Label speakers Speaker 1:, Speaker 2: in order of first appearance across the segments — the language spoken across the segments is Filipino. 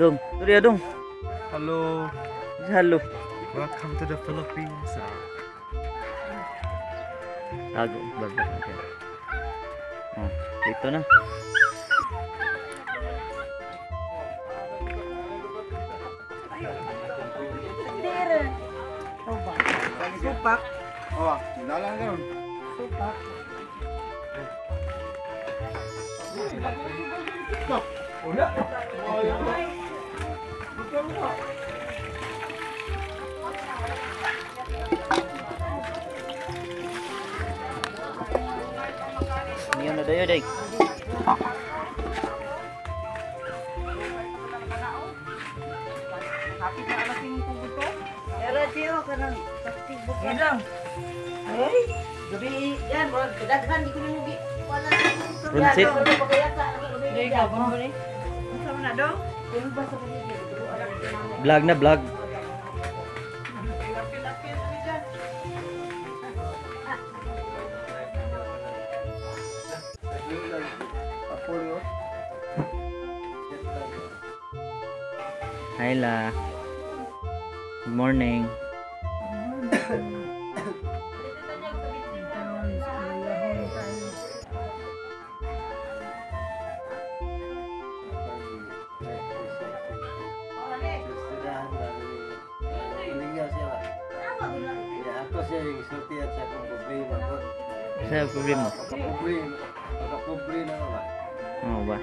Speaker 1: Dong, itu dia dong.
Speaker 2: Halo.
Speaker 1: Halo.
Speaker 2: Welcome to the Philippines.
Speaker 1: Tago, babak natin. Oh, dito na.
Speaker 3: Supak.
Speaker 2: Oh, dinalan ka nun.
Speaker 3: Supak.
Speaker 1: Supak. Supak. Supak. Supak. Niyan na dayo, day.
Speaker 3: Kapit na alas yung to.
Speaker 4: Kanang gabi yan, bro. Di ko nang ubi. Wala na
Speaker 3: sa
Speaker 4: manado?
Speaker 1: Vlog na vlog. Hi la. Good morning.
Speaker 5: Ako siya yung sulti at siya kung problema ko.
Speaker 1: Sa problema.
Speaker 5: Pagka-problema, pagka-problema ba?
Speaker 1: Oh ba?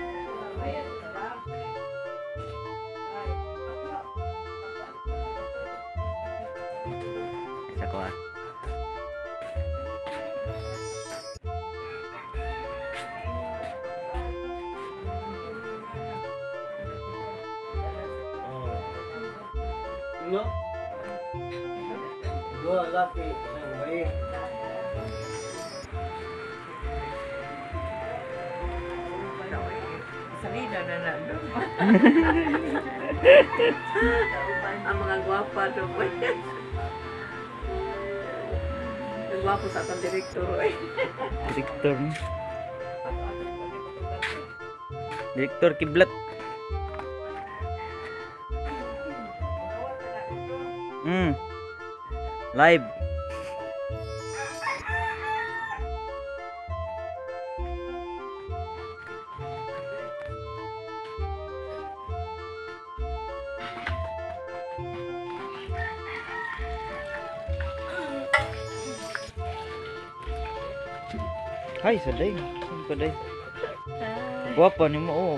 Speaker 5: gue laki
Speaker 3: yang baik seni dan anak Ama ngaku apa dong Nunggu aku sakon direktur
Speaker 1: boy? Direktur. Direktur kiblat. Hmm. Live. Hai, sadai. Sadai. Guapa ni mo, oo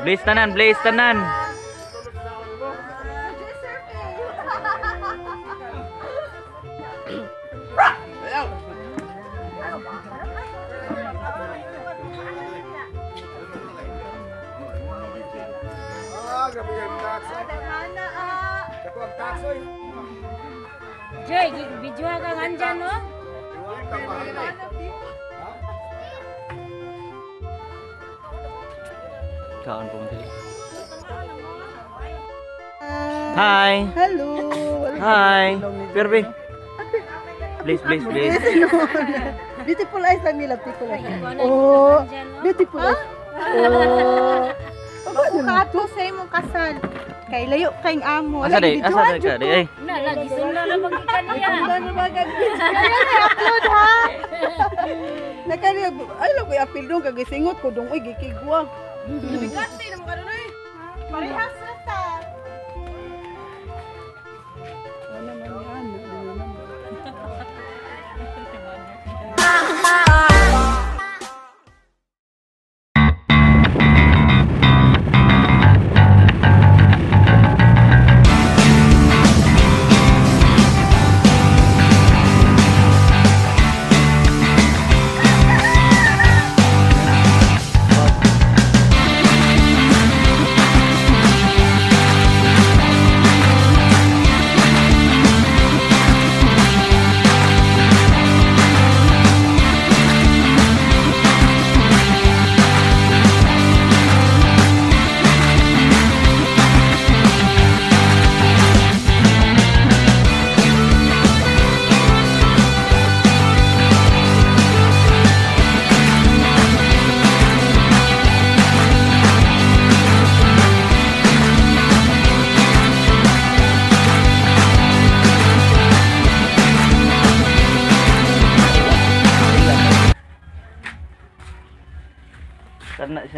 Speaker 1: Blaze tanan, blaze tanan.
Speaker 6: Joy, video ka nandyan, no?
Speaker 1: Kaon po mo Hi.
Speaker 4: Hello.
Speaker 1: Hi. Perbe. Please, please, please.
Speaker 4: Beautiful eyes lang nila, beautiful eyes.
Speaker 6: Oh,
Speaker 4: beautiful eyes. Oh. Pagkato sa imong kasal. Kay layo kayong amo.
Speaker 1: Asa day? Asa day ka? Day, ay.
Speaker 6: Na, lagi sunda na magika niya.
Speaker 4: Ano ba gagawin? Kaya upload ha. Nakari ay lang ko apil dong kag singot ko dong uy gikigwa.
Speaker 3: Bigati naman ka doon eh.
Speaker 7: Parehas na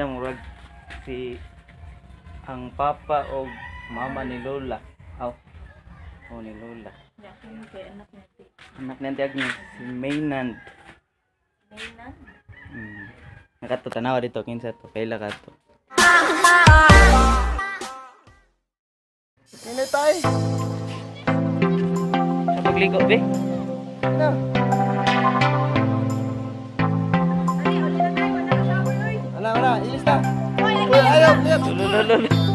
Speaker 1: siya murag si ang papa o mama ni Lola. Aw. Oh, ni Lola. Anak niya tiyag ni si Maynand. Maynand? Hmm. Nakato tanawa dito kinsa to kaila ka to.
Speaker 2: Sino tayo?
Speaker 1: Sa pagligo be.
Speaker 2: Ano?
Speaker 1: 来，
Speaker 7: 来，来，来，来。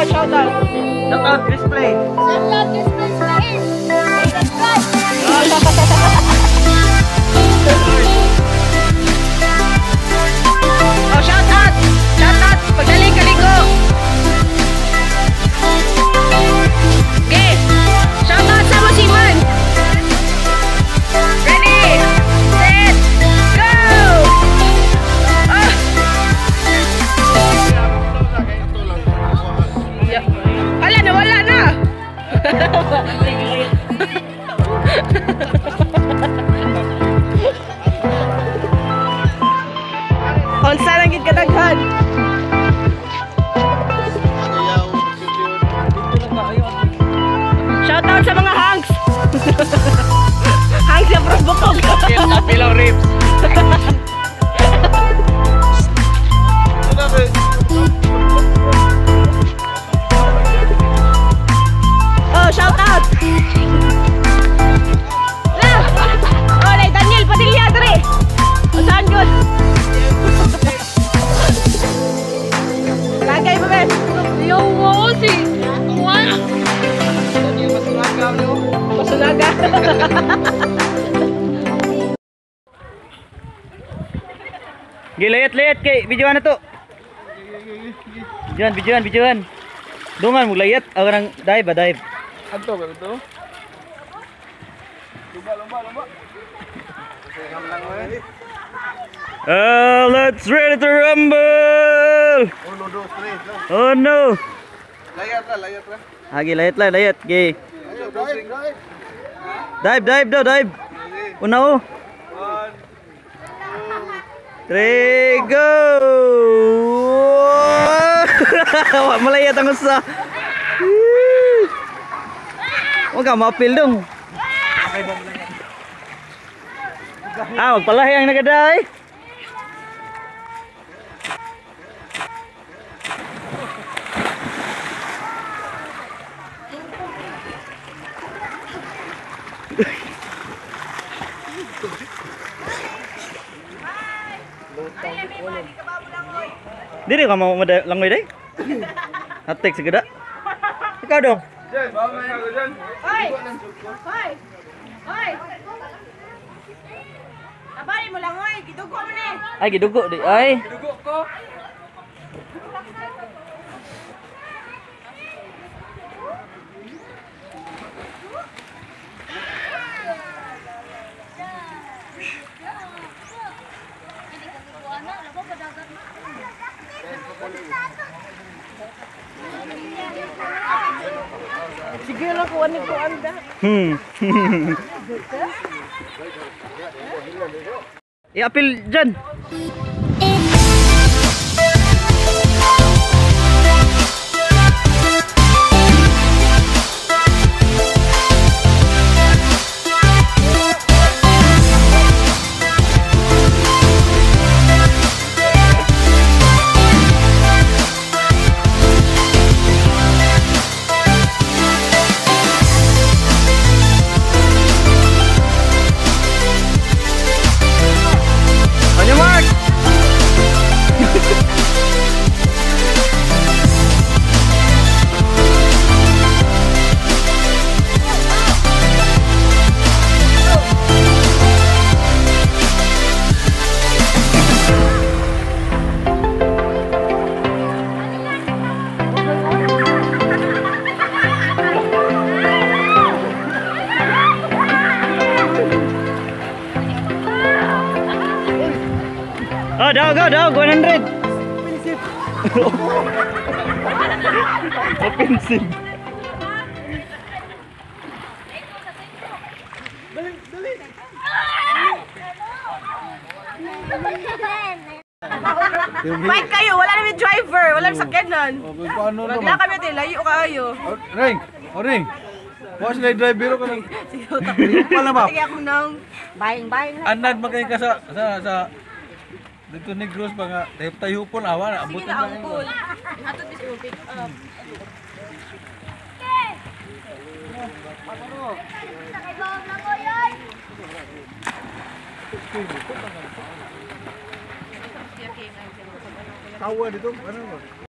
Speaker 7: Oh, shout out, shout out.
Speaker 1: Shout out display.
Speaker 7: Oh,
Speaker 1: Below ribs. kay bijuan itu, to. Bijuan, bijuan, bijuan. Dungan mo layat orang dive ba dive.
Speaker 2: Atau ba to? Gitu. Lumba, lumba, lumba. Uh, eh,
Speaker 1: let's ready to rumble.
Speaker 2: Oh no.
Speaker 1: Oh,
Speaker 2: layat lah, layat lah.
Speaker 1: Agi layat lah, layat. Gay. Dive, dive, do, dive. Unao. Oh, Three, go! Wa malayat ang usa. Huwag ka mapil dong. Ah, magpalahi ang nagaday. Dili ka mau langoy day. Atek segeda. Ikaw dong.
Speaker 7: Hoy! Hoy! Hoy! Abali mo lang, hoy. Gidugo mo ni.
Speaker 1: Ay gidugo di ay.
Speaker 7: Sige
Speaker 1: Hmm. ya, Apil, dyan. Oh, dog, go, dog, 100. Offensive.
Speaker 7: Bike kayo, wala namin driver, wala namin sakyanan.
Speaker 2: Paano
Speaker 7: Wala kami tayo, layo kayo.
Speaker 2: Ring! O ring! Wa sila driver ko lang. Pala ba?
Speaker 7: Sige ako nang buying-buying.
Speaker 2: Anad magkay ka sa sa sa dito ni Gross ba nga tayo tayo po awa na
Speaker 7: Sige
Speaker 2: abot
Speaker 7: na
Speaker 2: na
Speaker 7: ang pool. Ato bis mo pick up.
Speaker 2: tawa dito ano ba?